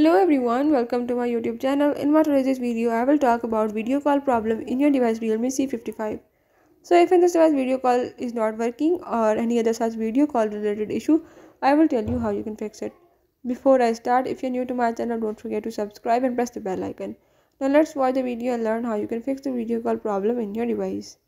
Hello everyone, welcome to my YouTube channel. In my today's video, I will talk about video call problem in your device Realme C55. So if in this device video call is not working or any other such video call related issue, I will tell you how you can fix it. Before I start, if you're new to my channel, don't forget to subscribe and press the bell icon. Now let's watch the video and learn how you can fix the video call problem in your device.